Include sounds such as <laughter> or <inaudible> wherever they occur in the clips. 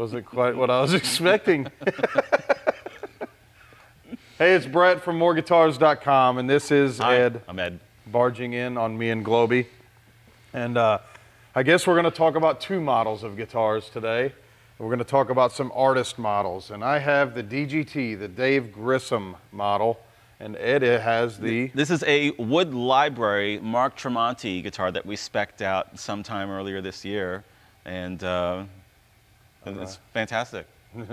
wasn't quite what I was <laughs> expecting. <laughs> hey, it's Brett from mooreguitars.com, and this is Hi, Ed I'm Ed. barging in on me and Globy. And uh, I guess we're going to talk about two models of guitars today. We're going to talk about some artist models. And I have the DGT, the Dave Grissom model, and Ed has the. This is a Wood Library Mark Tremonti guitar that we specced out sometime earlier this year, and uh, it's fantastic. <laughs>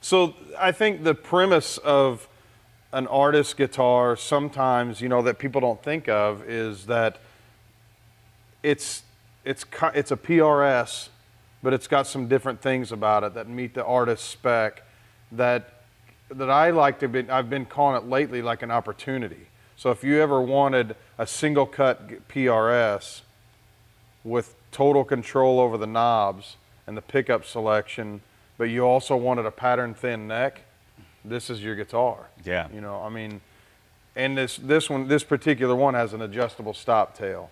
So I think the premise of an artist guitar sometimes, you know, that people don't think of is that it's it's it's a PRS, but it's got some different things about it that meet the artist spec that that I like to be I've been calling it lately like an opportunity. So if you ever wanted a single cut PRS with total control over the knobs and the pickup selection, but you also wanted a pattern thin neck, this is your guitar. Yeah. You know, I mean, and this this one, this particular one has an adjustable stop tail.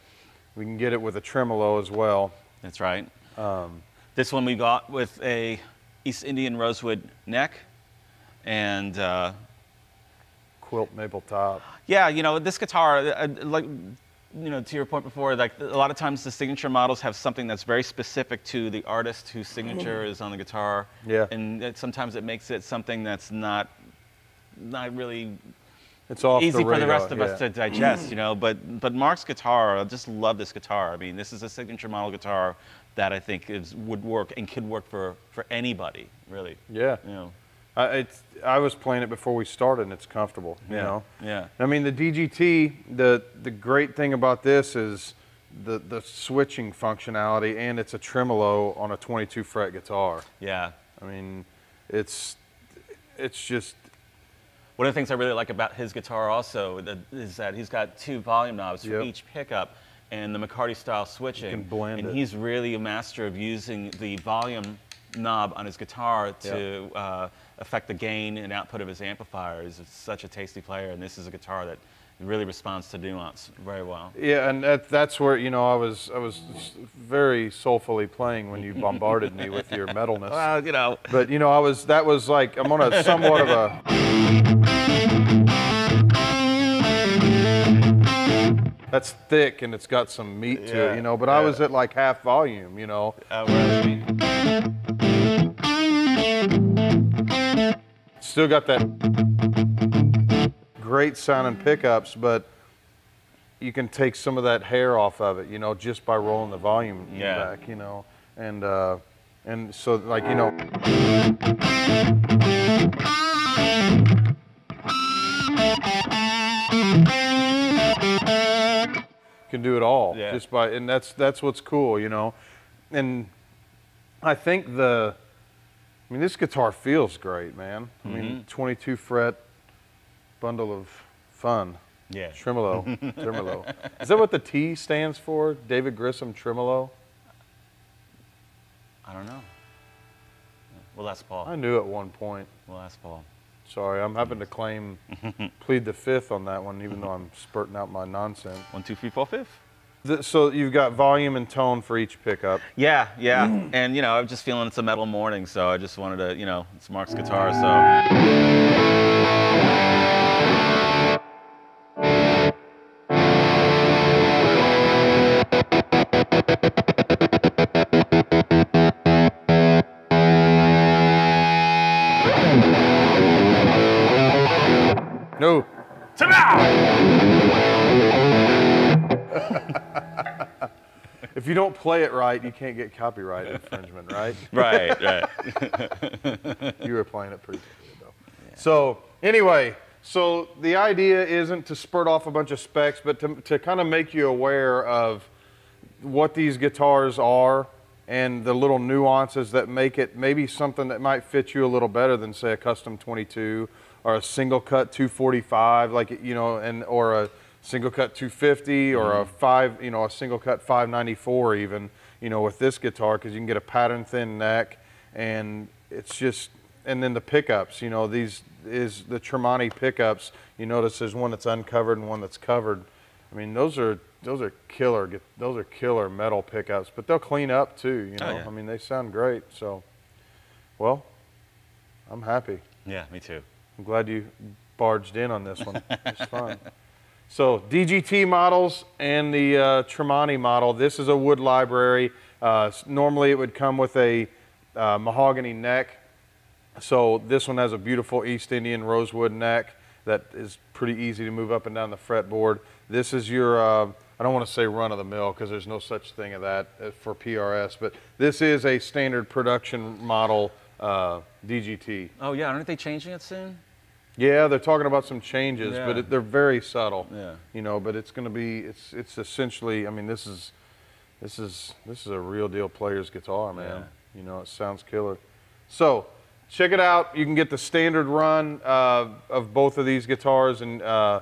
We can get it with a tremolo as well. That's right. this one we got with a East Indian rosewood neck, and uh, Quilt maple top. Yeah, you know, this guitar, uh, like, you know, to your point before, like a lot of times the signature models have something that's very specific to the artist whose signature mm-hmm. is on the guitar. Yeah. And it, sometimes it makes it something that's not, not really It's off easy the for the rest of us to digest, you know. But but Mark's guitar, I just love this guitar. I mean, this is a signature model guitar that I think is would work and could work for for anybody, really. Yeah. You know. I, it's, I was playing it before we started, and it's comfortable. You Yeah, know. yeah. I mean, the DGT. The the great thing about this is the the switching functionality, and it's a tremolo on a 22 fret guitar. Yeah. I mean, it's it's just One of the things I really like about his guitar also is that he's got two volume knobs for Yep. each pickup and the McCarty style switching. can blend and it. he's really a master of using the volume knob on his guitar to uh, affect the gain and output of his amplifiers. It's such a tasty player, and this is a guitar that really responds to nuance very well. yeah, and that, that's where you know I was I was very soulfully playing when you <laughs> bombarded me with your metalness. Well, you know, But you know, I was that was like I'm on a somewhat of a. That's thick and it's got some meat to Yeah, it, you know. But I was at like half volume, you know. uh, Still got that great sounding pickups, but you can take some of that hair off of it, you know, just by rolling the volume Yeah. back, you know. And uh, and so like you know. can do it all Yeah. just by and that's that's what's cool you know and i think the i mean this guitar feels great man i Mm-hmm. mean 22 fret bundle of fun yeah. tremolo <laughs> tremolo is that what the t stands for david grissom tremolo I don't know. We'll ask Paul. i knew at one point We'll ask Paul. sorry i'm having to claim <laughs> plead the fifth on that one even though i'm spurting out my nonsense One, two, three, four, fifth. Th- so you've got volume and tone for each pickup Yeah, yeah. Mm. And you know, I'm just feeling it's a metal morning, so I just wanted to, you know, it's Mark's guitar, so. no <laughs> if you don't play it right you can't get copyright infringement right <laughs> Right, right. <laughs> you were playing it pretty good though. So anyway, so the idea isn't to spurt off a bunch of specs, but to, to kind of make you aware of what these guitars are and the little nuances that make it maybe something that might fit you a little better than say a custom 22 or a single cut 245 like you know and or a single cut 250 or a mm-hmm. five you know a single cut 594 even you know with this guitar because you can get a pattern thin neck and it's just and then the pickups you know these is the Tremonti pickups you notice there's one that's uncovered and one that's covered I mean those are those are killer those are killer metal pickups but they'll clean up too you oh, know Oh, yeah. I mean they sound great so Well, I'm happy. Yeah, me too. I'm glad you barged in on this one. It's fun. <laughs> So DGT models and the uh, Tremonti model. This is a wood library. Uh, normally it would come with a uh, mahogany neck. So this one has a beautiful East Indian rosewood neck that is pretty easy to move up and down the fretboard. This is your, uh, I don't want to say run of the mill because there's no such thing of that uh, for PRS, but this is a standard production model uh, DGT. Oh yeah, aren't they changing it soon? Yeah, they're talking about some changes, but it, they're very subtle. Yeah. You know, but it's going to be it's it's essentially. I mean, this is this is this is a real deal player's guitar, man. Yeah. You know, it sounds killer. So check it out. You can get the standard run uh, of both of these guitars, and uh,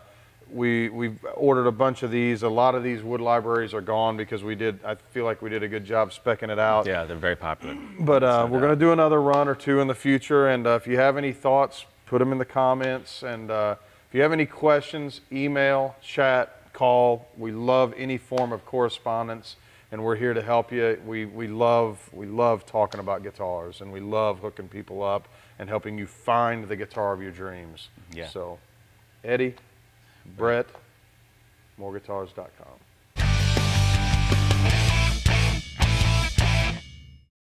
we we've ordered a bunch of these. A lot of these wood libraries are gone because we did. I feel like we did a good job specking it out. Yeah, they're very popular. But uh, we're going to do another run or two in the future. And uh, if you have any thoughts, put them in the comments. And uh, if you have any questions, email, chat, call. We love any form of correspondence, and we're here to help you. We, we, love, we love talking about guitars, and we love hooking people up and helping you find the guitar of your dreams. Yeah. So, Eddie, Brett, mooreguitars.com.